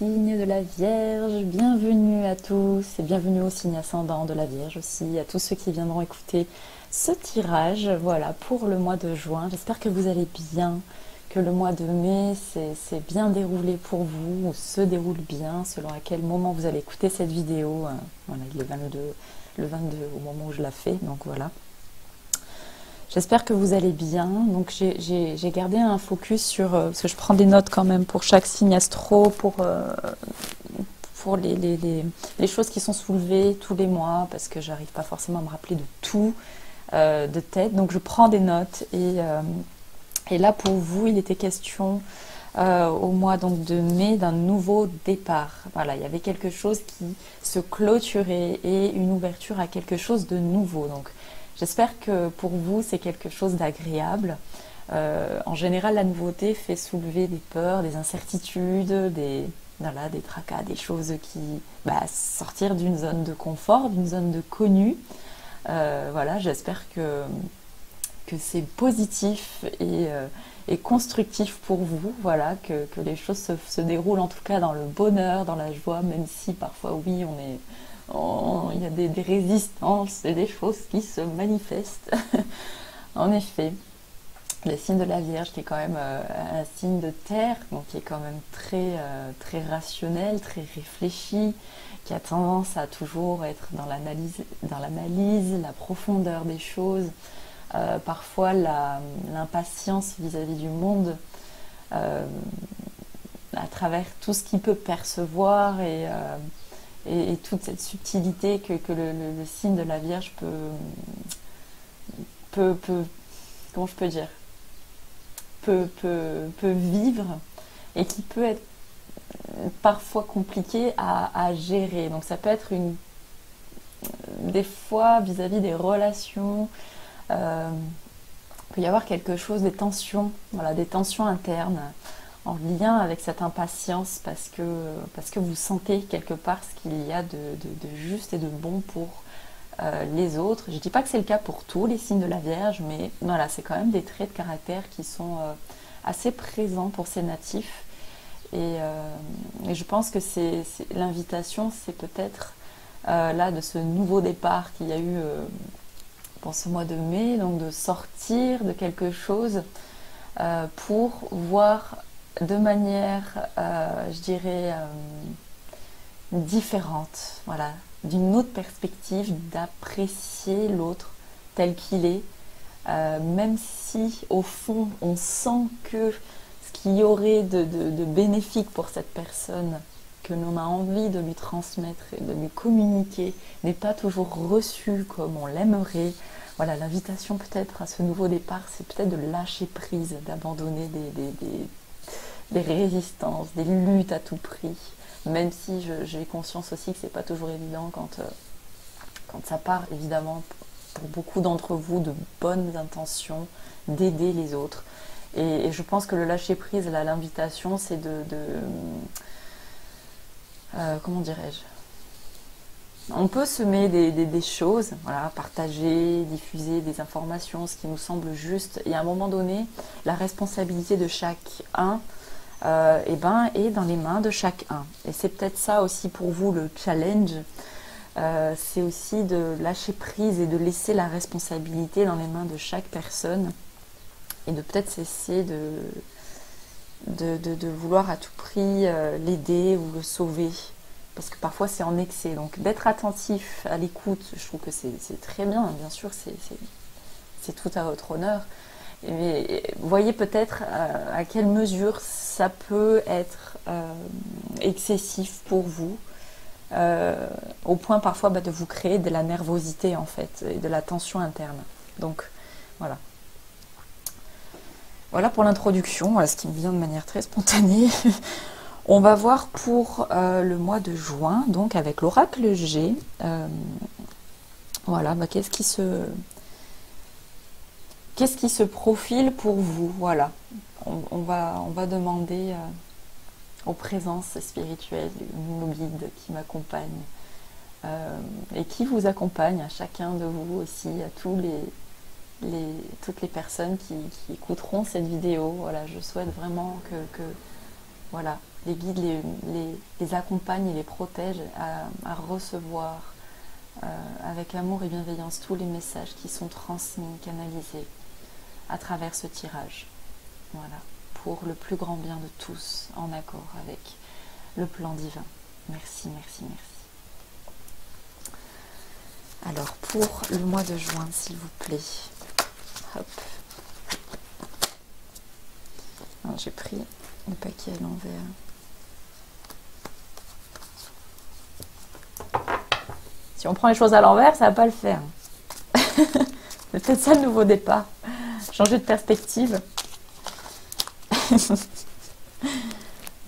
signe de la Vierge, bienvenue à tous et bienvenue au signe ascendant de la Vierge aussi, à tous ceux qui viendront écouter ce tirage, voilà, pour le mois de juin. J'espère que vous allez bien, que le mois de mai s'est bien déroulé pour vous, ou se déroule bien, selon à quel moment vous allez écouter cette vidéo. Hein. Voilà, il est 22, le 22 au moment où je la fais, donc voilà. J'espère que vous allez bien. Donc j'ai gardé un focus sur, euh, parce que je prends des notes quand même pour chaque signe astro, pour, euh, pour les, les, les, choses qui sont soulevées tous les mois, parce que j'arrive pas forcément à me rappeler de tout euh, de tête. Donc je prends des notes et, et là pour vous, il était question au mois donc de mai d'un nouveau départ. Voilà, il y avait quelque chose qui se clôturait et une ouverture à quelque chose de nouveau. Donc J'espère que pour vous, c'est quelque chose d'agréable. Euh, en général, la nouveauté fait soulever des peurs, des incertitudes, des, voilà, des tracas, des choses qui... Bah, sortir d'une zone de confort, d'une zone de connu. Euh, voilà, j'espère que, que c'est positif et, euh, et, constructif pour vous, voilà, que, que les choses se, se, déroulent en tout cas dans le bonheur, dans la joie, même si parfois, oui, on est Oh, il y a des, résistances et des choses qui se manifestent. en effet, le signe de la Vierge qui est quand même euh, un signe de terre, donc qui est quand même très, euh, très rationnel, très réfléchi, qui a tendance à toujours être dans l'analyse, la profondeur des choses, euh, parfois l'impatience vis-à-vis du monde, à travers tout ce qu'il peut percevoir et et, toute cette subtilité que, le, signe de la Vierge peut, peut, peut comment je peux dire, peut, peut, peut, vivre et qui peut être parfois compliqué à, gérer. Donc ça peut être une des fois vis-à-vis des relations, euh, il peut y avoir quelque chose, des tensions, voilà, des tensions internes en lien avec cette impatience parce que, parce que vous sentez quelque part ce qu'il y a de, juste et de bon pour euh, les autres. Je ne dis pas que c'est le cas pour tous les signes de la Vierge, mais voilà, c'est quand même des traits de caractère qui sont euh, assez présents pour ces natifs. Euh, et, je pense que c'est l'invitation, c'est peut-être là de ce nouveau départ qu'il y a eu pour ce mois de mai, donc de sortir de quelque chose pour voir de manière, euh, je dirais, euh, différente, voilà, d'une autre perspective, d'apprécier l'autre tel qu'il est, euh, même si au fond on sent que ce qu'il y aurait de, bénéfique pour cette personne que l'on a envie de lui transmettre et de lui communiquer n'est pas toujours reçu comme on l'aimerait. Voilà, l'invitation peut-être à ce nouveau départ, c'est peut-être de lâcher prise, d'abandonner des résistances, des luttes à tout prix, même si j'ai conscience aussi que c'est pas toujours évident quand, euh, quand ça part évidemment pour beaucoup d'entre vous de bonnes intentions d'aider les autres. Et, je pense que le lâcher prise, l'invitation, c'est de, euh, comment dirais-je? On peut semer des, des, choses, partager, diffuser des informations, ce qui nous semble juste. Et à un moment donné, la responsabilité de chacun euh, eh ben, est dans les mains de chacun. Et c'est peut-être ça aussi pour vous le challenge. Euh, c'est aussi de lâcher prise et de laisser la responsabilité dans les mains de chaque personne et de peut-être cesser de, de, vouloir à tout prix euh, l'aider ou le sauver. Parce que parfois c'est en excès. Donc d'être attentif à l'écoute, je trouve que c'est très bien, bien sûr, c'est tout à votre honneur. Voyez peut-être euh, à quelle mesure ça peut être euh, excessif pour vous, euh, au point parfois bah, de vous créer de la nervosité en fait, et de la tension interne. Donc voilà. Voilà pour l'introduction, voilà ce qui me vient de manière très spontanée. On va voir pour le mois de juin, donc avec l'oracle G. voilà, bah, qu'est-ce qui se Qu'est-ce qui se profile pour vous Voilà, on, va, on va demander euh, aux présences spirituelles, nos guides qui m'accompagnent euh, et qui vous accompagnent, à chacun de vous aussi, à tous les, toutes les personnes qui, écouteront cette vidéo. Voilà, je souhaite vraiment que, les guides les, les, accompagnent et les protègent à, recevoir euh, avec amour et bienveillance tous les messages qui sont transmis, canalisés à travers ce tirage. Voilà, pour le plus grand bien de tous, en accord avec le plan divin. Merci, merci, merci. Alors pour le mois de juin, s'il vous plaît. Hop. J'ai pris le paquet à l'envers. Si on prend les choses à l'envers, ça va pas le faire. C'est peut-être ça le nouveau départ. Changer de perspective.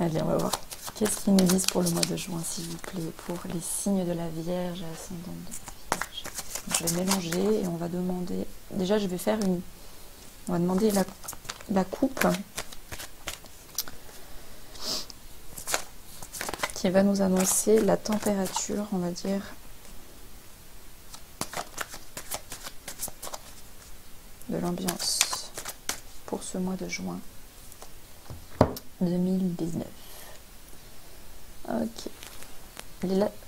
Allez, on va voir. Qu'est-ce qu'ils nous disent pour le mois de juin, s'il vous plaît, pour les signes de la Vierge ascendante de la Vierge. Je vais mélanger et on va demander. Déjà, je vais faire une. On va demander la, la coupe qui va nous annoncer la température, on va dire, de l'ambiance pour ce mois de juin 2019. Ok.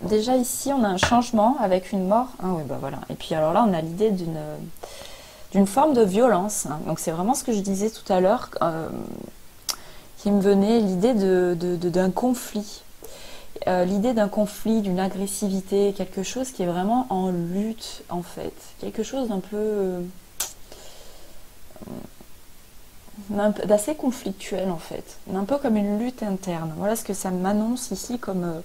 Déjà ici, on a un changement avec une mort. Ah oui, bah voilà. Et puis alors là, on a l'idée d'une d'une forme de violence. Hein. Donc c'est vraiment ce que je disais tout à l'heure, euh, qui me venait l'idée d'un de, de, conflit. Euh, l'idée d'un conflit, d'une agressivité, quelque chose qui est vraiment en lutte en fait. Quelque chose d'un peu... Euh, d'assez conflictuel en fait, un peu comme une lutte interne. Voilà ce que ça m'annonce ici comme, euh,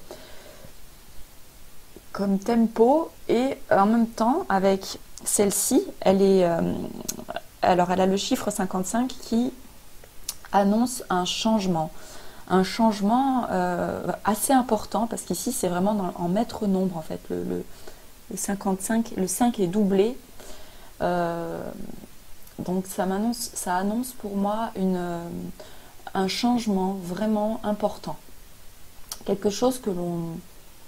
comme tempo et en même temps avec celle-ci, elle est euh, alors elle a le chiffre 55 qui annonce un changement, un changement euh, assez important parce qu'ici c'est vraiment en maître nombre en fait le, le, 55, le 5 est doublé. Donc ça, annonce, ça annonce pour moi une, euh, un changement vraiment important. Quelque chose que l'on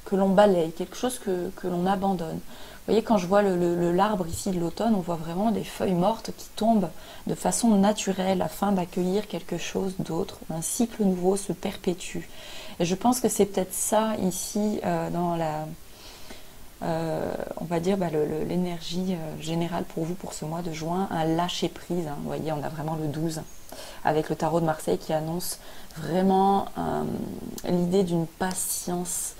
que l'on balaye, quelque chose que, l'on abandonne. Vous voyez, quand je vois le, l'arbre ici de l'automne, on voit vraiment des feuilles mortes qui tombent de façon naturelle afin d'accueillir quelque chose d'autre. Un cycle nouveau se perpétue. Et je pense que c'est peut-être ça ici euh, dans la, euh, on va dire, bah, l'énergie euh, générale pour vous pour ce mois de juin, un lâcher prise. Hein. Vous voyez, on a vraiment le 12 avec le tarot de Marseille qui annonce vraiment euh, l'idée d'une patience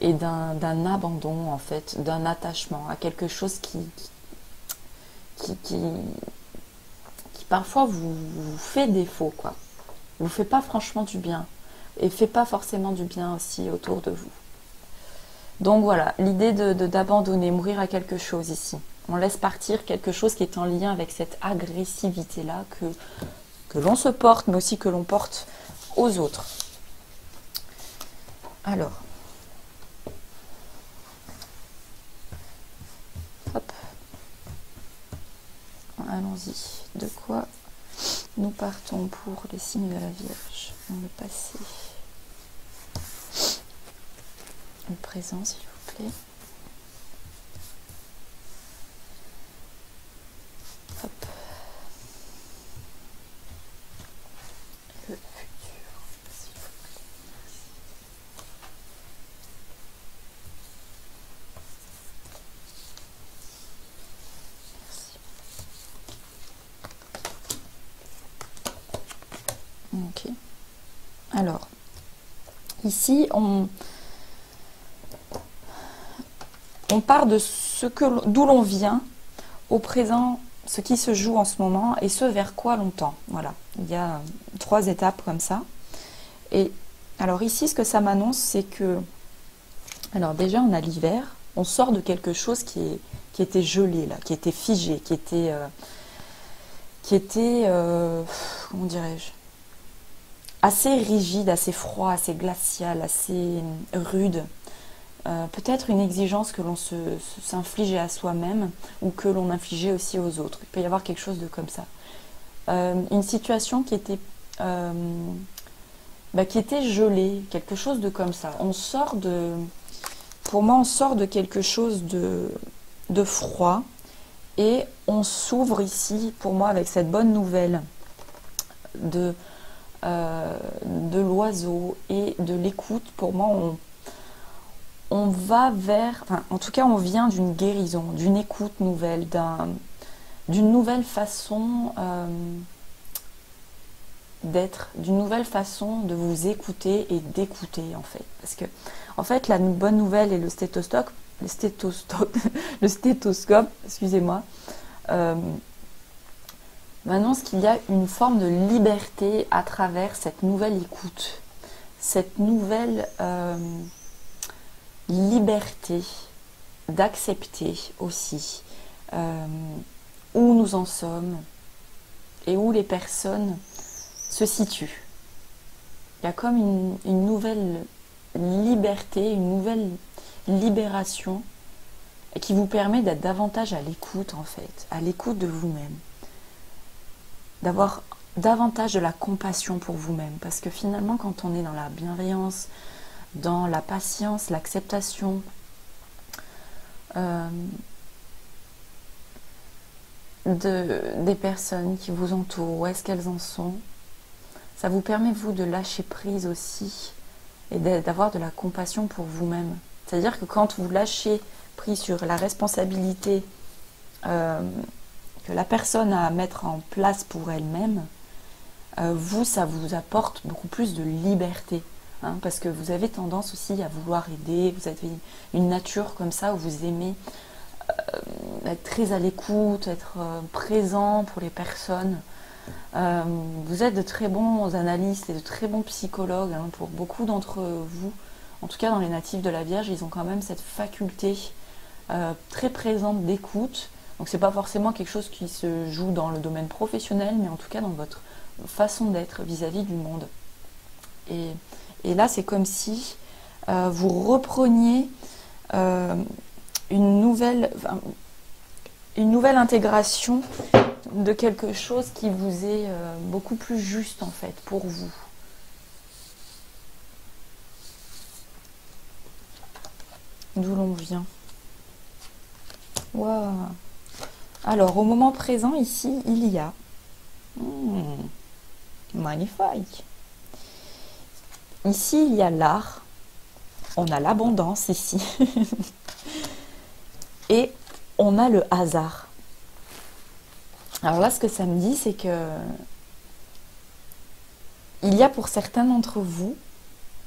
et d'un abandon en fait, d'un attachement à quelque chose qui, parfois vous, vous, fait défaut, quoi. Vous fait pas franchement du bien et fait pas forcément du bien aussi autour de vous. Donc voilà, l'idée d'abandonner, de, mourir à quelque chose ici. On laisse partir quelque chose qui est en lien avec cette agressivité-là que, que l'on se porte, mais aussi que l'on porte aux autres. Alors, hop, allons-y. De quoi nous partons pour les signes de la Vierge? Dans le passé le présent, s'il vous plaît. Le futur, s'il vous plaît. Merci. Ok. Alors, ici, on, on part de ce que d'où l'on vient au présent, ce qui se joue en ce moment et ce vers quoi l'on tend. Voilà, il y a trois étapes comme ça. Et alors ici, ce que ça m'annonce, c'est que, alors déjà, on a l'hiver, on sort de quelque chose qui, était gelé là, qui était figé, qui était, euh, qui était, euh, comment dirais-je, assez rigide, assez froid, assez glacial, assez rude. Euh, peut-être une exigence que l'on s'infligeait à soi-même ou que l'on infligeait aussi aux autres. Il peut y avoir quelque chose de comme ça. Euh, une situation qui était, euh, bah, qui était gelée, quelque chose de comme ça. On sort de, pour moi, on sort de quelque chose de, de froid et on s'ouvre ici, pour moi, avec cette bonne nouvelle de de l'oiseau et de l'écoute, pour moi, on, on va vers, en tout cas, on vient d'une guérison, d'une écoute nouvelle, d'une nouvelle façon euh, d'être, d'une nouvelle façon de vous écouter et d'écouter, en fait. Parce que, en fait, la bonne nouvelle et le stéthoscope, le stéthoscope, excusez-moi, euh, qu'il y a une forme de liberté à travers cette nouvelle écoute, cette nouvelle euh, liberté d'accepter aussi euh, où nous en sommes et où les personnes se situent. Il y a comme une, une nouvelle liberté, une nouvelle libération qui vous permet d'être davantage à l'écoute en fait, à l'écoute de vous-même d'avoir davantage de la compassion pour vous-même. Parce que finalement, quand on est dans la bienveillance, dans la patience, l'acceptation, euh, de, des personnes qui vous entourent, où est-ce qu'elles en sont, ça vous permet, vous, de lâcher prise aussi et d'avoir de la compassion pour vous-même. C'est-à-dire que quand vous lâchez prise sur la responsabilité euh, que la personne a à mettre en place pour elle-même, euh, vous, ça vous apporte beaucoup plus de liberté. Hein, parce que vous avez tendance aussi à vouloir aider, vous avez une nature comme ça où vous aimez euh, être très à l'écoute, être euh, présent pour les personnes. vous êtes de très bons analystes et de très bons psychologues hein, pour beaucoup d'entre vous. En tout cas, dans les natifs de la Vierge, ils ont quand même cette faculté très présente d'écoute donc c'est pas forcément quelque chose qui se joue dans le domaine professionnel, mais en tout cas dans votre façon d'être vis-à-vis du monde. Et, là, c'est comme si euh, vous repreniez euh, une, nouvelle, une nouvelle intégration de quelque chose qui vous est euh, beaucoup plus juste en fait pour vous. D'où l'on vient. Alors, au moment présent, ici, il y a. Hmm, magnifique. Ici, il y a l'art. On a l'abondance ici. Et on a le hasard. Alors là, ce que ça me dit, c'est que il y a pour certains d'entre vous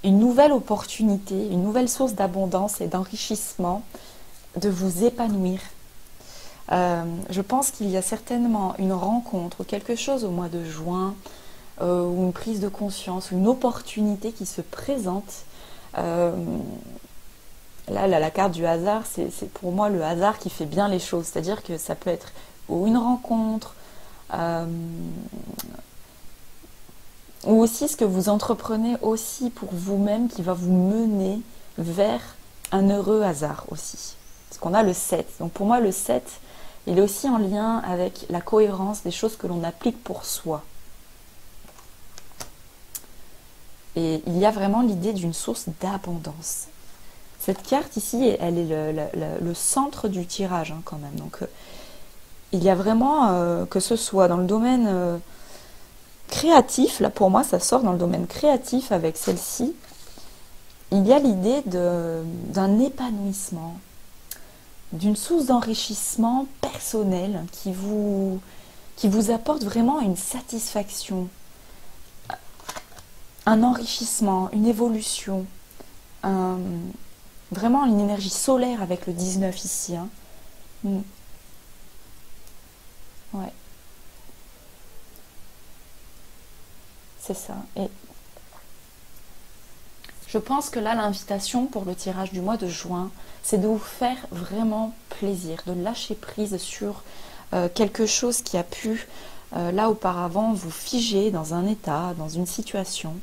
une nouvelle opportunité, une nouvelle source d'abondance et d'enrichissement de vous épanouir euh, je pense qu'il y a certainement une rencontre, quelque chose au mois de juin, euh, ou une prise de conscience, une opportunité qui se présente. Euh, là, la carte du hasard, c'est pour moi le hasard qui fait bien les choses. C'est-à-dire que ça peut être ou une rencontre, ou aussi ce que vous entreprenez aussi pour vous-même qui va vous mener vers un heureux hasard aussi. Parce qu'on a le 7. Donc pour moi, le 7, il est aussi en lien avec la cohérence des choses que l'on applique pour soi. Et il y a vraiment l'idée d'une source d'abondance. Cette carte ici, elle est le, centre du tirage hein, quand même. Donc, euh, il y a vraiment, euh, que ce soit dans le domaine euh, créatif, là pour moi ça sort dans le domaine créatif avec celle-ci, il y a l'idée d'un épanouissement, d'une source d'enrichissement personnel qui vous, qui vous apporte vraiment une satisfaction, un enrichissement, une évolution, vraiment une énergie solaire avec le 19 ici. Hein. Mm. C'est ça. Et je pense que là, l'invitation pour le tirage du mois de juin, c'est de vous faire vraiment plaisir, de lâcher prise sur euh, quelque chose qui a pu, euh, là auparavant, vous figer dans un état, dans une situation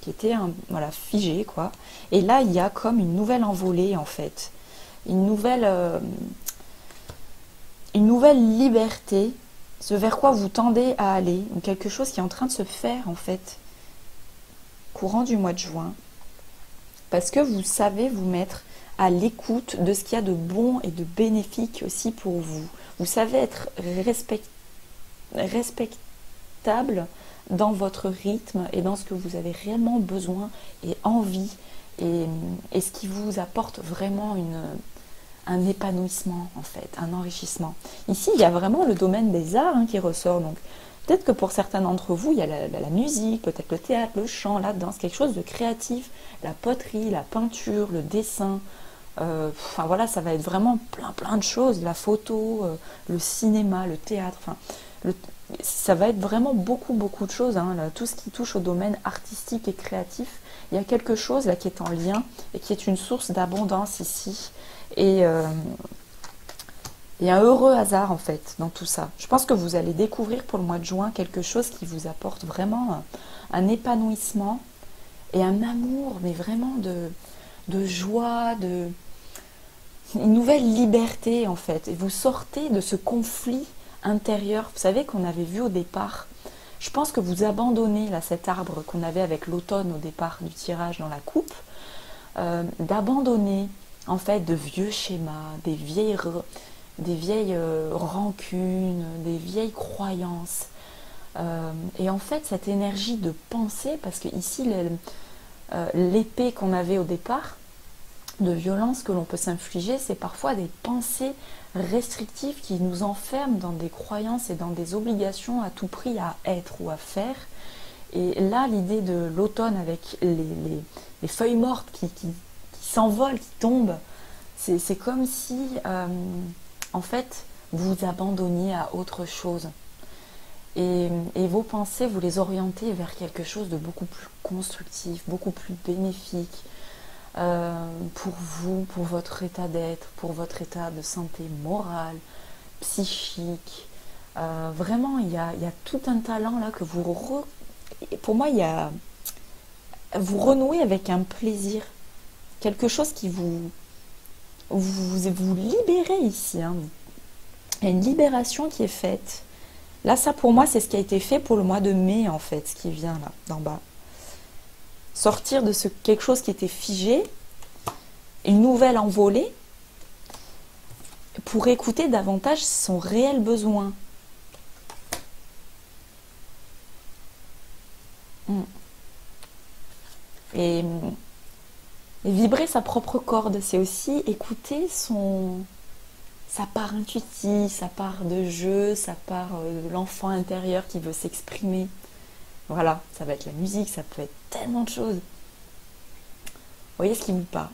qui était un, voilà, figé, quoi. Et là, il y a comme une nouvelle envolée, en fait. Une nouvelle, euh, une nouvelle liberté, ce vers quoi vous tendez à aller, quelque chose qui est en train de se faire, en fait, courant du mois de juin. Parce que vous savez vous mettre à l'écoute de ce qu'il y a de bon et de bénéfique aussi pour vous. Vous savez être respectable dans votre rythme et dans ce que vous avez réellement besoin et envie et, ce qui vous apporte vraiment une, un épanouissement en fait, un enrichissement. Ici, il y a vraiment le domaine des arts hein, qui ressort. Donc, peut-être que pour certains d'entre vous, il y a la, musique, peut-être le théâtre, le chant, la danse, quelque chose de créatif, la poterie, la peinture, le dessin. Euh, enfin voilà, ça va être vraiment plein plein de choses, la photo, euh, le cinéma, le théâtre. Enfin, ça va être vraiment beaucoup beaucoup de choses. Hein, tout ce qui touche au domaine artistique et créatif, il y a quelque chose là qui est en lien et qui est une source d'abondance ici. Et il y a un heureux hasard en fait dans tout ça. Je pense que vous allez découvrir pour le mois de juin quelque chose qui vous apporte vraiment un, épanouissement et un amour, mais vraiment de, de joie, de une nouvelle liberté en fait. Et vous sortez de ce conflit intérieur, vous savez qu'on avait vu au départ. Je pense que vous abandonnez là cet arbre qu'on avait avec l'automne au départ du tirage dans la coupe, euh, d'abandonner en fait de vieux schémas, des vieilles, euh, rancunes, des vieilles croyances. Euh, et en fait, cette énergie de pensée, parce que ici, l'épée qu'on avait au départ, de violence que l'on peut s'infliger, c'est parfois des pensées restrictives qui nous enferment dans des croyances et dans des obligations à tout prix à être ou à faire. Et là, l'idée de l'automne avec les, feuilles mortes qui, s'envole, qui tombe. C'est comme si, euh, en fait, vous vous abandonniez à autre chose. Et, vos pensées, vous les orientez vers quelque chose de beaucoup plus constructif, beaucoup plus bénéfique euh, pour vous, pour votre état d'être, pour votre état de santé morale, psychique. Euh, vraiment, il y, a, tout un talent là que vous... Pour moi, il y a... Vous renouez avec un plaisir quelque chose qui vous vous, vous libérez ici. Hein. Il y a une libération qui est faite. Là, ça pour moi, c'est ce qui a été fait pour le mois de mai, en fait, ce qui vient là, d'en bas. Sortir de ce quelque chose qui était figé, une nouvelle envolée, pour écouter davantage son réel besoin. Hmm. Et vibrer sa propre corde, c'est aussi écouter sa part intuitive, sa part de jeu, sa part euh, de l'enfant intérieur qui veut s'exprimer. Voilà, ça va être la musique, ça peut être tellement de choses. Voyez ce qui vous parle?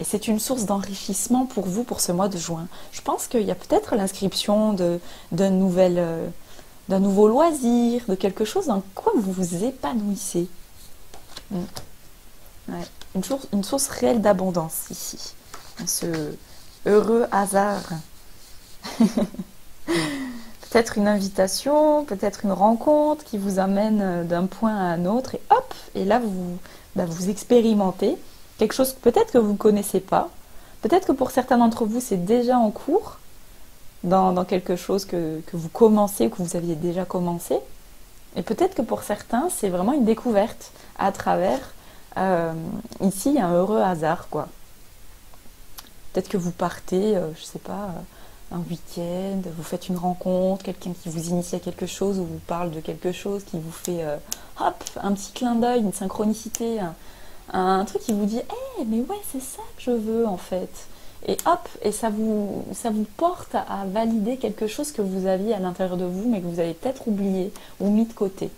Et c'est une source d'enrichissement pour vous pour ce mois de juin. Je pense qu'il y a peut-être l'inscription d'un nouvel, euh, d'un nouveau loisir, de quelque chose dans quoi vous vous épanouissez. Hmm. Une source, une source réelle d'abondance ici, ce heureux hasard. peut-être une invitation, peut-être une rencontre qui vous amène d'un point à un autre, et hop, et là vous, bah, expérimentez quelque chose peut-être que vous ne connaissez pas, peut-être que pour certains d'entre vous c'est déjà en cours, dans, quelque chose que, que, vous commencez ou que vous aviez déjà commencé, et peut-être que pour certains c'est vraiment une découverte à travers euh, ici, un heureux hasard, quoi. Peut-être que vous partez, euh, je sais pas, euh, un week-end, vous faites une rencontre, quelqu'un qui vous initie à quelque chose ou vous parle de quelque chose, qui vous fait, hop, un petit clin d'œil, une synchronicité, un, truc qui vous dit, eh, mais ouais, c'est ça que je veux, en fait. Et hop, et ça vous, ça vous porte à valider quelque chose que vous aviez à l'intérieur de vous, mais que vous avez peut-être oublié ou mis de côté.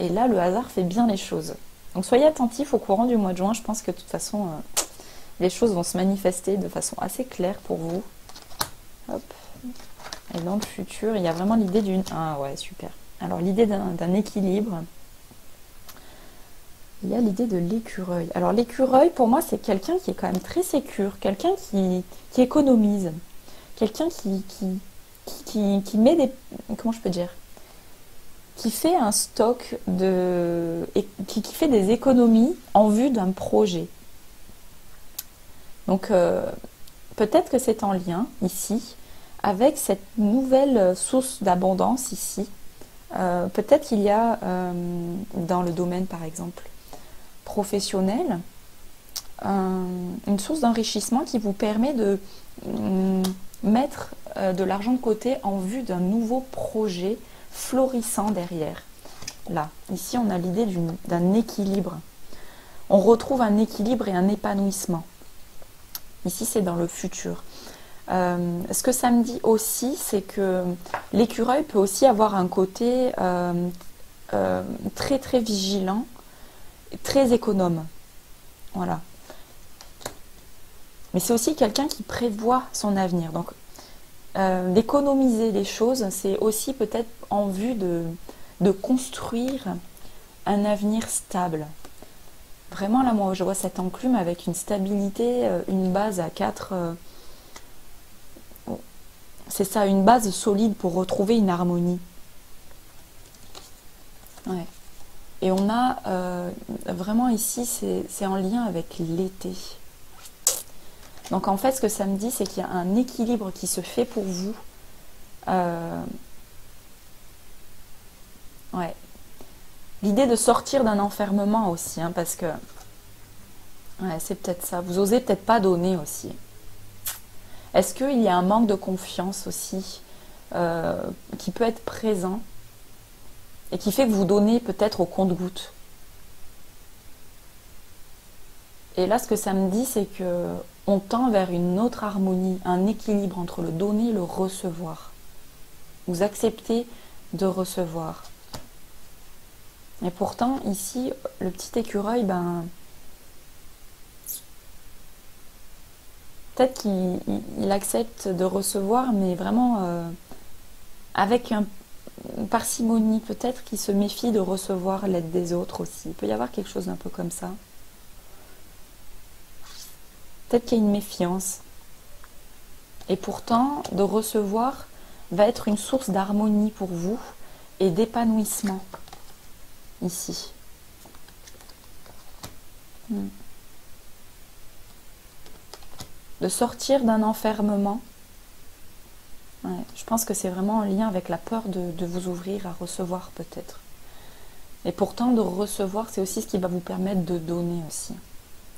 Et là, le hasard fait bien les choses. Donc soyez attentifs au courant du mois de juin. Je pense que de toute façon, euh, les choses vont se manifester de façon assez claire pour vous. Et dans le futur, il y a vraiment l'idée d'une... Ah ouais, super. Alors l'idée d'un équilibre. Il y a l'idée de l'écureuil. Alors l'écureuil, pour moi, c'est quelqu'un qui est quand même très sécure, quelqu'un qui, économise, quelqu'un qui, qui, qui, qui met des... Comment je peux dire qui fait un stock de. qui, fait des économies en vue d'un projet. Donc euh, peut-être que c'est en lien ici avec cette nouvelle source d'abondance ici. Euh, peut-être qu'il y a euh, dans le domaine par exemple professionnel une source d'enrichissement qui vous permet de mm, mettre de l'argent de côté en vue d'un nouveau projet florissant derrière. là. Ici, on a l'idée d'un équilibre. On retrouve un équilibre et un épanouissement. Ici, c'est dans le futur. Euh, ce que ça me dit aussi, c'est que l'écureuil peut aussi avoir un côté euh, euh, très très vigilant, très économe. Voilà. Mais c'est aussi quelqu'un qui prévoit son avenir. Donc, d'économiser les choses, c'est aussi peut-être en vue de, construire un avenir stable. Vraiment, là, moi, je vois cette enclume avec une stabilité, une base à 4 c'est ça, une base solide pour retrouver une harmonie. Et on a euh, vraiment ici, c'est en lien avec l'été. Donc en fait, ce que ça me dit, c'est qu'il y a un équilibre qui se fait pour vous. Euh, ouais. L'idée de sortir d'un enfermement aussi, hein, parce que ouais, c'est peut-être ça. Vous osez peut-être pas donner aussi. Est-ce qu'il y a un manque de confiance aussi euh, qui peut être présent et qui fait que vous donnez peut-être au compte-goutte Et là, ce que ça me dit, c'est que on tend vers une autre harmonie, un équilibre entre le donner et le recevoir. Vous acceptez de recevoir. Et pourtant, ici, le petit écureuil, ben, peut-être qu'il accepte de recevoir, mais vraiment euh, avec un, une parcimonie, peut-être qu'il se méfie de recevoir l'aide des autres aussi. Il peut y avoir quelque chose d'un peu comme ça. Peut-être qu'il y a une méfiance. Et pourtant, de recevoir va être une source d'harmonie pour vous et d'épanouissement ici. Hmm de sortir d'un enfermement. je pense que c'est vraiment en lien avec la peur de, vous ouvrir à recevoir peut-être. Et pourtant, de recevoir, c'est aussi ce qui va vous permettre de donner aussi.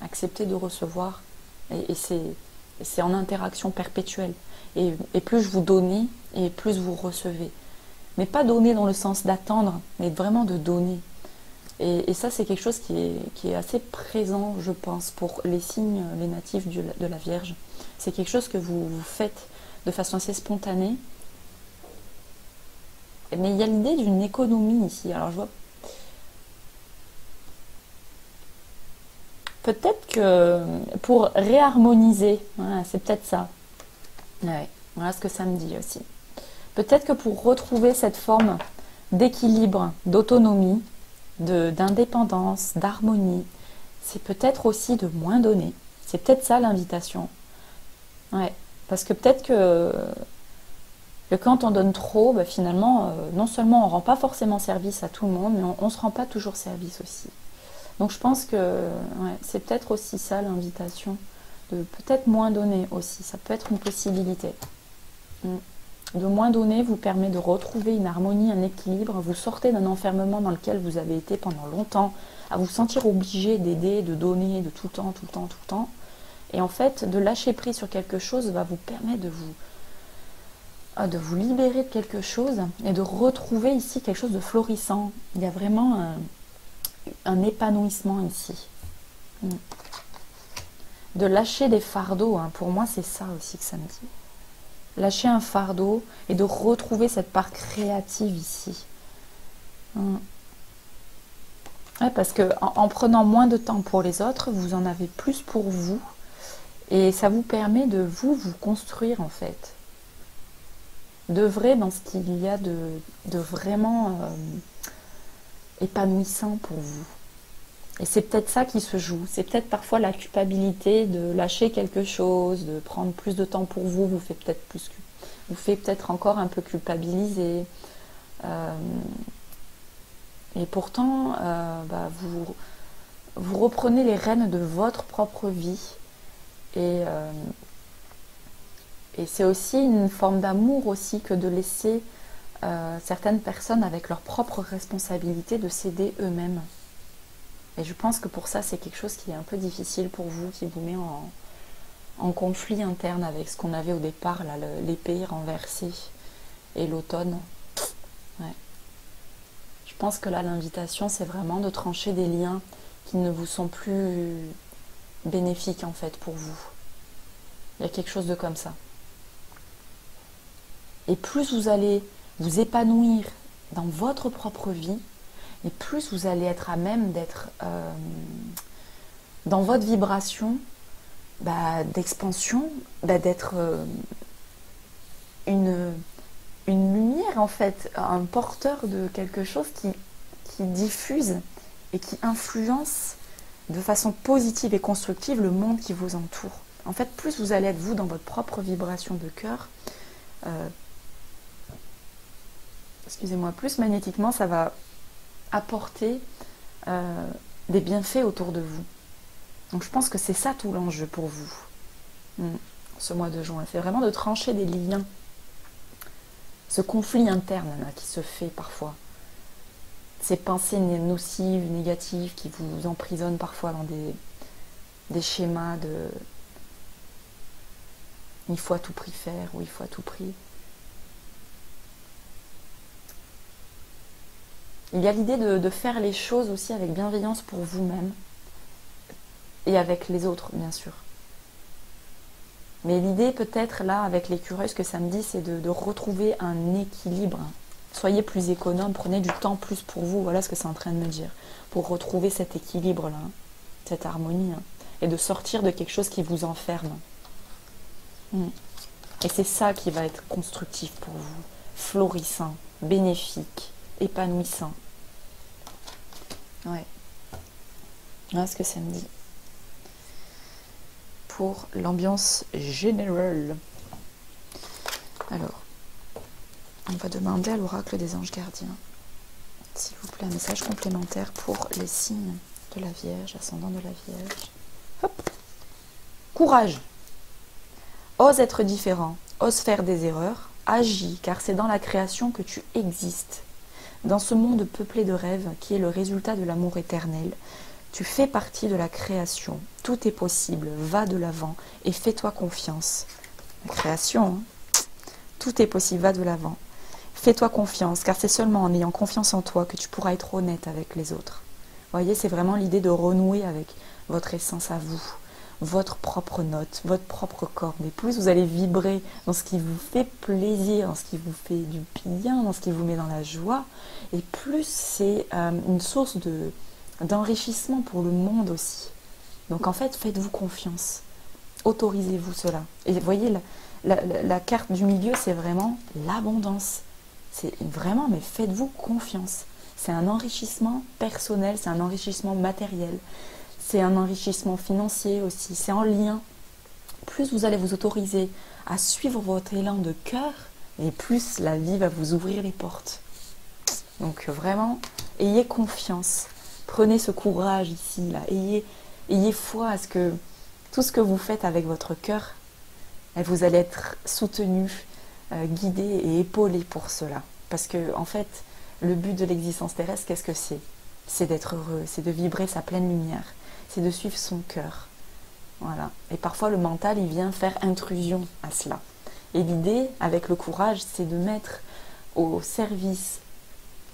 Accepter de recevoir. Et, c'est en interaction perpétuelle. Et, et, plus je vous donne, et plus vous recevez. Mais pas donner dans le sens d'attendre, mais vraiment de donner. Et, ça, c'est quelque chose qui est, assez présent, je pense, pour les signes, les natifs de la Vierge. C'est quelque chose que vous, faites de façon assez spontanée. Mais il y a l'idée d'une économie ici. Alors, je vois. Peut-être que pour réharmoniser, c'est peut-être ça. voilà ce que ça me dit aussi. Peut-être que pour retrouver cette forme d'équilibre, d'autonomie, d'indépendance, d'harmonie. C'est peut-être aussi de moins donner. C'est peut-être ça l'invitation. Ouais, parce que peut-être que, quand on donne trop, bah, finalement, euh, non seulement on ne rend pas forcément service à tout le monde, mais on ne se rend pas toujours service aussi. Donc je pense que c'est peut-être aussi ça l'invitation, de peut-être moins donner aussi. Ça peut être une possibilité. Mm de moins donner vous permet de retrouver une harmonie, un équilibre. Vous sortez d'un enfermement dans lequel vous avez été pendant longtemps, à vous sentir obligé d'aider, de donner de tout le temps, tout le temps, tout le temps. Et en fait, de lâcher prise sur quelque chose va vous permettre de vous, euh, de vous libérer de quelque chose et de retrouver ici quelque chose de florissant. Il y a vraiment un, épanouissement ici. Mm. De lâcher des fardeaux, hein. pour moi c'est ça aussi que ça me dit lâcher un fardeau et de retrouver cette part créative ici. Hum. parce que en, prenant moins de temps pour les autres, vous en avez plus pour vous et ça vous permet de vous vous construire en fait, vrai dans ce qu'il y a de, vraiment euh, épanouissant pour vous. Et c'est peut-être ça qui se joue. C'est peut-être parfois la culpabilité de lâcher quelque chose, de prendre plus de temps pour vous, vous fait peut-être plus vous fait peut-être encore un peu culpabiliser. Euh, et pourtant, euh, bah, vous, reprenez les rênes de votre propre vie. Et, euh, et c'est aussi une forme d'amour aussi que de laisser certaines personnes avec leurs propres responsabilités de s'aider eux-mêmes. Et je pense que pour ça, c'est quelque chose qui est un peu difficile pour vous, qui vous met en, conflit interne avec ce qu'on avait au départ, l'épée renversée et l'automne. Je pense que là, l'invitation, c'est vraiment de trancher des liens qui ne vous sont plus bénéfiques en fait pour vous. Il y a quelque chose de comme ça. Et plus vous allez vous épanouir dans votre propre vie, et plus vous allez être à même d'être euh, dans votre vibration bah, d'expansion, bah, d'être euh, une, lumière en fait, un porteur de quelque chose qui, qui diffuse et qui influence de façon positive et constructive le monde qui vous entoure. En fait, plus vous allez être vous dans votre propre vibration de cœur, euh, excusez-moi, plus magnétiquement ça va apporter euh, des bienfaits autour de vous. Donc je pense que c'est ça tout l'enjeu pour vous, hmm, ce mois de juin. C'est vraiment de trancher des liens, ce conflit interne qui se fait parfois, ces pensées nocives, négatives qui vous emprisonnent parfois dans des, des schémas de il faut à tout prix faire ou il faut à tout prix. Il y a l'idée de, faire les choses aussi avec bienveillance pour vous-même et avec les autres, bien sûr. Mais l'idée peut-être là, avec l'écureuil, ce que ça me dit, c'est de, retrouver un équilibre. Soyez plus économe, prenez du temps plus pour vous, voilà ce que c'est en train de me dire, pour retrouver cet équilibre-là, cette harmonie, hein, et de sortir de quelque chose qui vous enferme. Hmm. Et c'est ça qui va être constructif pour vous, florissant, bénéfique, épanouissant. Ouais. Voilà ce que ça me dit pour l'ambiance générale. Alors, on va demander à l'oracle des anges gardiens, s'il vous plaît, un message complémentaire pour les signes de la Vierge, ascendant de la Vierge. Courage. Ose être différent, ose faire des erreurs, agis, car c'est dans la création que tu existes. Dans ce monde peuplé de rêves qui est le résultat de l'amour éternel, tu fais partie de la création. Tout est possible. Va de l'avant et fais-toi confiance. La création, hein. tout est possible. Va de l'avant. Fais-toi confiance, car c'est seulement en ayant confiance en toi que tu pourras être honnête avec les autres. Voyez, c'est vraiment l'idée de renouer avec votre essence à vous, votre propre note, votre propre corps. Mais plus vous allez vibrer dans ce qui vous fait plaisir, dans ce qui vous fait du bien, dans ce qui vous met dans la joie, et plus c'est euh, une source de, d'enrichissement pour le monde aussi. Donc en fait, faites-vous confiance. Autorisez-vous cela. Et voyez, la, la, carte du milieu, c'est vraiment l'abondance. C'est vraiment, mais faites-vous confiance. C'est un enrichissement personnel, c'est un enrichissement matériel, c'est un enrichissement financier aussi, c'est en lien. Plus vous allez vous autoriser à suivre votre élan de cœur, et plus la vie va vous ouvrir les portes. Donc vraiment, ayez confiance. Prenez ce courage ici, là. Ayez, foi à ce que tout ce que vous faites avec votre cœur, vous allez être soutenu, euh, guidé et épaulé pour cela. Parce que, en fait, le but de l'existence terrestre, qu'est-ce que c'est? C'est d'être heureux, c'est de vibrer sa pleine lumière, c'est de suivre son cœur. Voilà. Et parfois, le mental, il vient faire intrusion à cela. Et l'idée, avec le courage, c'est de mettre au service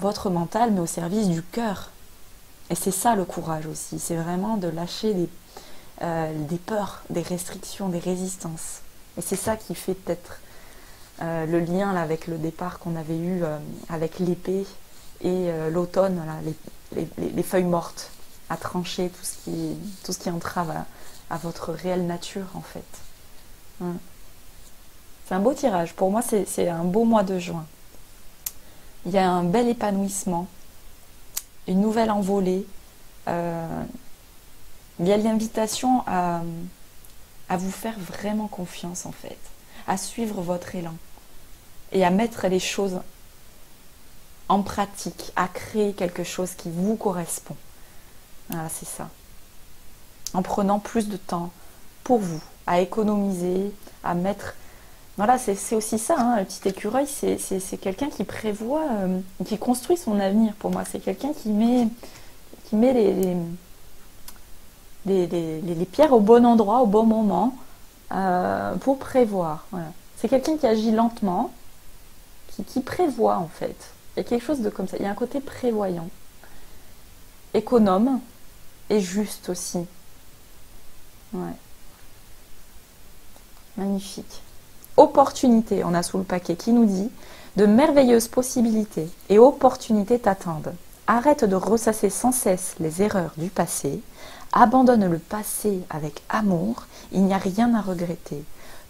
votre mental, mais au service du cœur. Et c'est ça le courage aussi, c'est vraiment de lâcher des, euh, des, peurs, des restrictions, des résistances. Et c'est ça qui fait peut-être euh, le lien là, avec le départ qu'on avait eu euh, avec l'épée et l'automne, les, les, feuilles mortes, à trancher tout ce qui, tout ce qui entrave à, votre réelle nature en fait. Hein. C'est un beau tirage. Pour moi, c'est un beau mois de juin. Il y a un bel épanouissement une nouvelle envolée. Euh, il y a l'invitation à, à vous faire vraiment confiance en fait, à suivre votre élan et à mettre les choses en pratique, à créer quelque chose qui vous correspond. Voilà, c'est ça. En prenant plus de temps pour vous, à économiser, à mettre voilà, c'est aussi ça, hein, le petit écureuil, c'est quelqu'un qui prévoit, euh, qui construit son avenir pour moi. C'est quelqu'un qui met, qui met les, pierres au bon endroit, au bon moment, euh, pour prévoir. C'est quelqu'un qui agit lentement, qui, prévoit en fait. Il y a quelque chose de comme ça. Il y a un côté prévoyant, économe et juste aussi. Ouais. Magnifique. Opportunité, on a sous le paquet qui nous dit de merveilleuses possibilités et opportunités t'attendent. Arrête de ressasser sans cesse les erreurs du passé. Abandonne le passé avec amour. Il n'y a rien à regretter.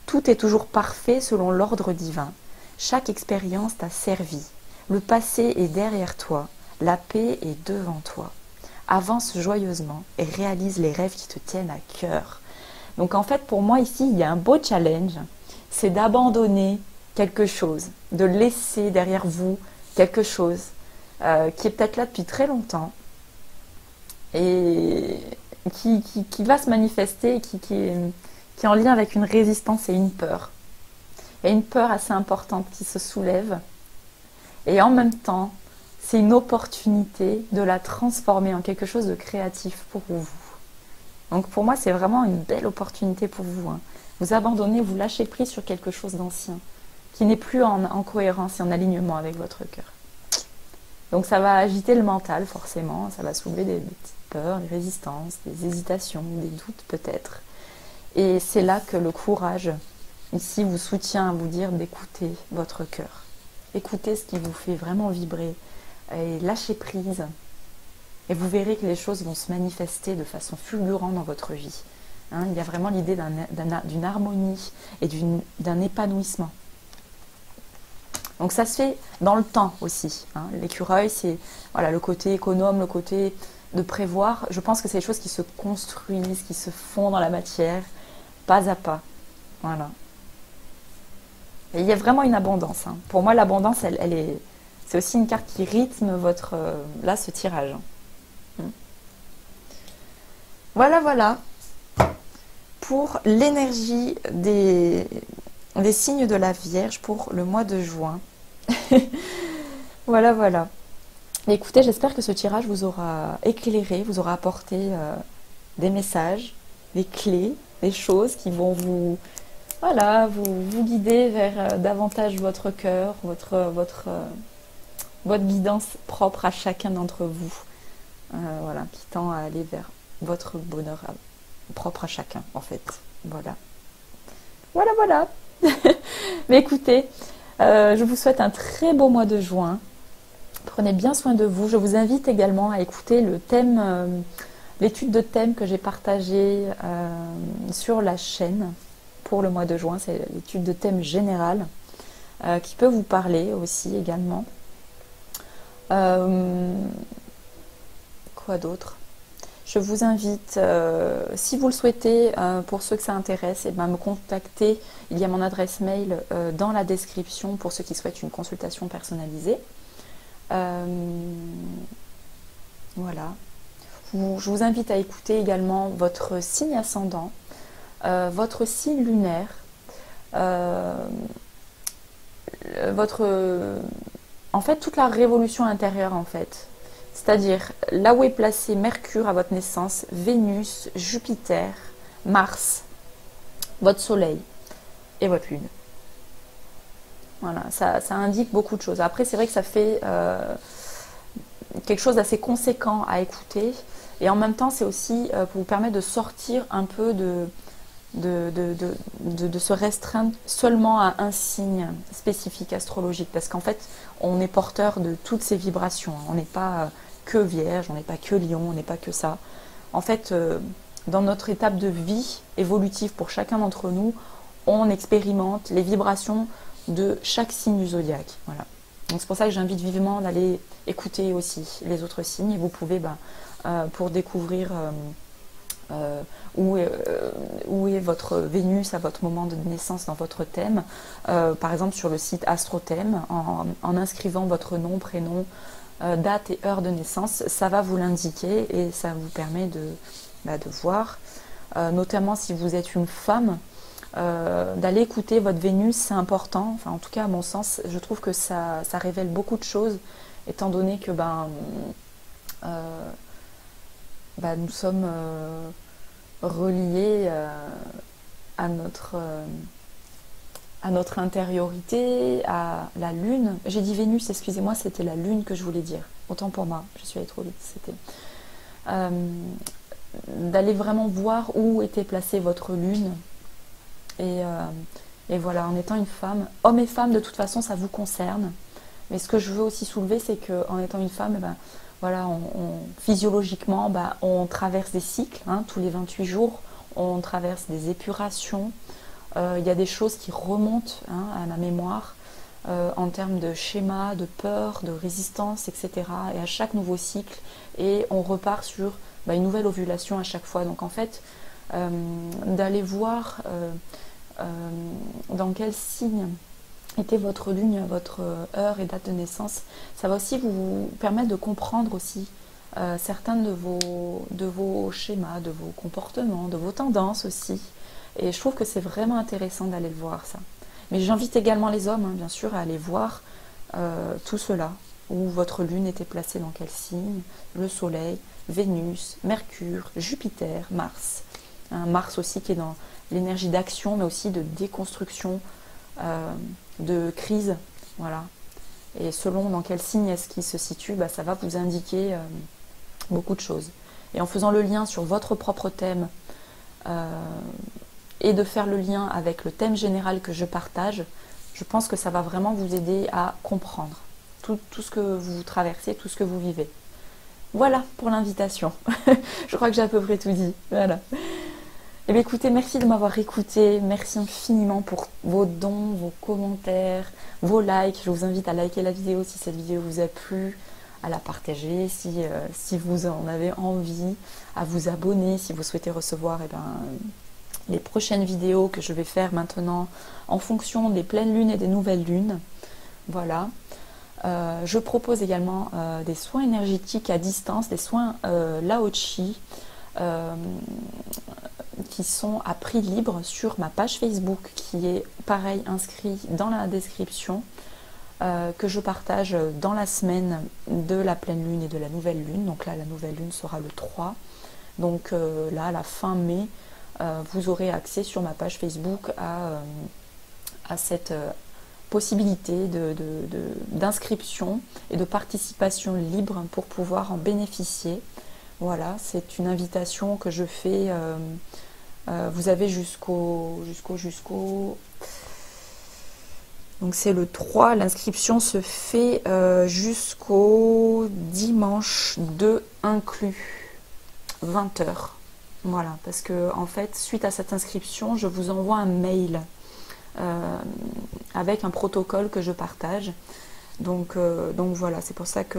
Tout est toujours parfait selon l'ordre divin. Chaque expérience t'a servi. Le passé est derrière toi. La paix est devant toi. Avance joyeusement et réalise les rêves qui te tiennent à cœur. Donc en fait, pour moi ici, il y a un beau challenge. C'est d'abandonner quelque chose, de laisser derrière vous quelque chose euh, qui est peut-être là depuis très longtemps et qui, va se manifester, qui, qui, est, en lien avec une résistance et une peur. A une peur assez importante qui se soulève et en même temps, c'est une opportunité de la transformer en quelque chose de créatif pour vous. Donc pour moi, c'est vraiment une belle opportunité pour vous. Hein. Vous abandonnez, vous lâchez prise sur quelque chose d'ancien qui n'est plus en, cohérence et en alignement avec votre cœur. Donc ça va agiter le mental forcément, ça va soulever des, petites peurs, des résistances, des hésitations, des doutes peut-être. Et c'est là que le courage ici vous soutient à vous dire d'écouter votre cœur. Écoutez ce qui vous fait vraiment vibrer et lâchez prise. Et vous verrez que les choses vont se manifester de façon fulgurante dans votre vie. Hein, il y a vraiment l'idée d'une harmonie et d'un épanouissement. Donc ça se fait dans le temps aussi. Hein. L'écureuil, c'est voilà, le côté économe, le côté de prévoir. Je pense que c'est des choses qui se construisent, qui se font dans la matière, pas à pas. Voilà. il y a vraiment une abondance. Hein. Pour moi, l'abondance, elle, est, c'est aussi une carte qui rythme votre, euh, là, ce tirage. Hmm. Voilà, voilà. Pour l'énergie des, signes de la Vierge pour le mois de juin. voilà, voilà. Écoutez, j'espère que ce tirage vous aura éclairé, vous aura apporté euh, des messages, des clés, des choses qui vont vous, voilà, vous, vous guider vers euh, davantage votre cœur, votre, votre guidance propre à chacun d'entre vous. voilà, qui tend à aller vers votre bonheur propre à chacun, en fait. Voilà. Voilà, voilà. Mais écoutez, euh, je vous souhaite un très beau mois de juin. Prenez bien soin de vous. Je vous invite également à écouter le thème, euh, l'étude de thème que j'ai partagée euh, sur la chaîne pour le mois de juin. C'est l'étude de thème générale qui peut vous parler aussi également. Quoi d'autre? Je vous invite, euh, si vous le souhaitez, euh, pour ceux que ça intéresse, et eh ben, me contacter. Il y a mon adresse mail euh, dans la description pour ceux qui souhaitent une consultation personnalisée. voilà. je vous invite à écouter également votre signe ascendant, votre signe lunaire, votre, en fait, toute la révolution intérieure en fait c'est-à-dire là où est placé Mercure à votre naissance, Vénus, Jupiter, Mars, votre Soleil et votre Lune. Voilà, ça, indique beaucoup de choses. Après, c'est vrai que ça fait euh, quelque chose d'assez conséquent à écouter. Et en même temps, c'est aussi euh, pour vous permettre de sortir un peu de, de, se restreindre seulement à un signe spécifique astrologique. Parce qu'en fait, on est porteur de toutes ces vibrations. On n'est pas euh, que vierge, on n'est pas que lion, on n'est pas que ça. En fait, euh, dans notre étape de vie évolutive pour chacun d'entre nous, on expérimente les vibrations de chaque signe zodiaque. Voilà. Donc c'est pour ça que j'invite vivement d'aller écouter aussi les autres signes. Et vous pouvez, bah, euh, pour découvrir où, est, votre Vénus à votre moment de naissance dans votre thème, par exemple sur le site AstroThème, en inscrivant votre nom, prénom, euh, date et heure de naissance, ça va vous l'indiquer et ça vous permet de, bah, voir, euh, notamment si vous êtes une femme, euh, d'aller écouter votre Vénus, c'est important. Enfin, en tout cas, à mon sens, je trouve que ça, ça révèle beaucoup de choses, étant donné que ben, bah, nous sommes reliés à notre à notre intériorité, à la lune. J'ai dit Vénus, excusez-moi, c'était la lune que je voulais dire. Autant pour moi, je suis allée trop vite. C'était euh, d'aller vraiment voir où était placée votre lune. Et, euh, et, voilà, en étant une femme, homme et femme, de toute façon, ça vous concerne. Mais ce que je veux aussi soulever, c'est qu'en étant une femme, eh ben, voilà, physiologiquement, bah, on traverse des cycles, hein, tous les 28 jours, on traverse des épurations, euh, il y a des choses qui remontent hein, à la mémoire euh, en termes de schéma, de peur, de résistance, etc. Et à chaque nouveau cycle, et on repart sur bah, une nouvelle ovulation à chaque fois. Donc en fait, euh, d'aller voir dans quel signe était votre lune, votre heure et date de naissance, ça va aussi vous permettre de comprendre aussi certains de vos, de vos schémas, de vos comportements, de vos tendances aussi. Et je trouve que c'est vraiment intéressant d'aller le voir, ça. Mais j'invite également les hommes, hein, bien sûr, à aller voir euh, tout cela, où votre lune était placée dans quel signe, le soleil, Vénus, Mercure, Jupiter, Mars. Mars aussi qui est dans l'énergie d'action, mais aussi de déconstruction, euh, de crise. Voilà. Et selon dans quel signe est-ce qu'il se situe, bah, ça va vous indiquer euh, beaucoup de choses. Et en faisant le lien sur votre propre thème, et de faire le lien avec le thème général que je partage, je pense que ça va vraiment vous aider à comprendre tout, ce que vous traversez, tout ce que vous vivez. Voilà pour l'invitation. je crois que j'ai à peu près tout dit. Voilà. Eh bien, écoutez, merci de m'avoir écouté. Merci infiniment pour vos dons, vos commentaires, vos likes. Je vous invite à liker la vidéo si cette vidéo vous a plu, à la partager si, euh, si vous en avez envie, à vous abonner si vous souhaitez recevoir eh ben, les prochaines vidéos que je vais faire maintenant en fonction des pleines lunes et des nouvelles lunes. Voilà. Euh, je propose également euh, des soins énergétiques à distance, des soins euh, Laochi qui sont à prix libre sur ma page Facebook qui est pareil inscrit dans la description que je partage dans la semaine de la pleine lune et de la nouvelle lune. Donc là la nouvelle lune sera le 3. Donc là à la fin mai euh, vous aurez accès sur ma page Facebook à, euh, cette euh, possibilité d'inscription et de participation libre pour pouvoir en bénéficier. Voilà, c'est une invitation que je fais. Vous avez jusqu'au jusqu'au jusqu'au. Donc c'est le 3, l'inscription se fait jusqu'au dimanche 2 inclus, 20h. Voilà, parce que en fait, suite à cette inscription, je vous envoie un mail euh, avec un protocole que je partage. Donc, euh, donc voilà, c'est pour ça que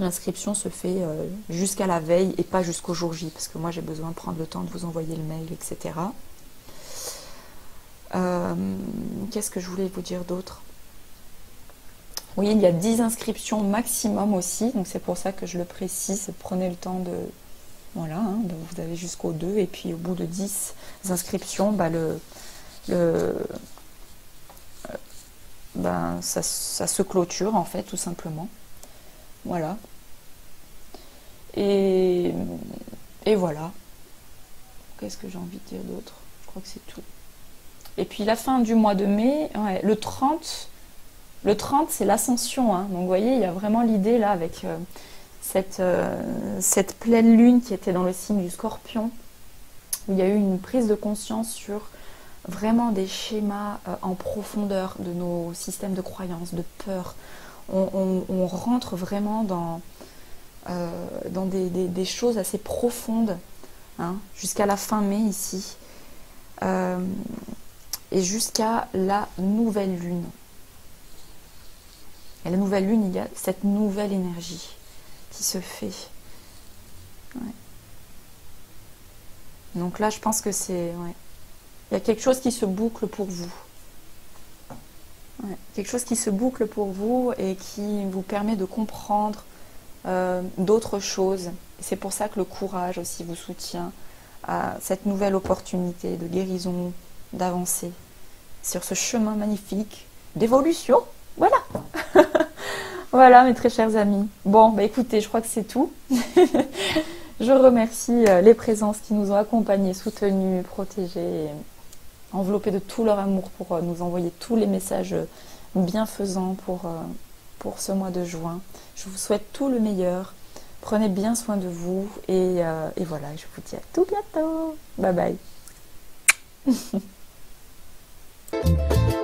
l'inscription se fait euh, jusqu'à la veille et pas jusqu'au jour J, parce que moi j'ai besoin de prendre le temps de vous envoyer le mail, etc. Qu'est-ce que je voulais vous dire d'autre? Oui, il y a 10 inscriptions maximum aussi, donc c'est pour ça que je le précise. Prenez le temps de, voilà, hein, vous avez jusqu'au 2 et puis au bout de 10 inscriptions, bah, le, le euh, ben, ça, se clôture en fait tout simplement. Voilà. Et, voilà. Qu'est-ce que j'ai envie de dire d'autre? Je crois que c'est tout. Et puis la fin du mois de mai, le 30, le 30 c'est l'ascension. Hein. Donc vous voyez, il y a vraiment l'idée là avec euh, euh, cette, pleine lune qui était dans le signe du scorpion, où il y a eu une prise de conscience sur vraiment des schémas euh, en profondeur de nos systèmes de croyances, de peur. On, rentre vraiment dans, dans des, choses assez profondes, hein, jusqu'à la fin mai ici, et jusqu'à la nouvelle lune. Et la nouvelle lune, il y a cette nouvelle énergie qui se fait. Donc là, je pense que c'est... Il y a quelque chose qui se boucle pour vous. Quelque chose qui se boucle pour vous et qui vous permet de comprendre euh, d'autres choses. C'est pour ça que le courage aussi vous soutient à cette nouvelle opportunité de guérison, d'avancer sur ce chemin magnifique d'évolution. Voilà Voilà, mes très chers amis. Bon, bah écoutez, je crois que c'est tout. je remercie euh, les présences qui nous ont accompagnés, soutenus, protégés. enveloppés de tout leur amour pour euh, nous envoyer tous les messages bienfaisants pour, pour ce mois de juin. Je vous souhaite tout le meilleur. Prenez bien soin de vous et, et voilà, je vous dis à tout bientôt. Bye bye.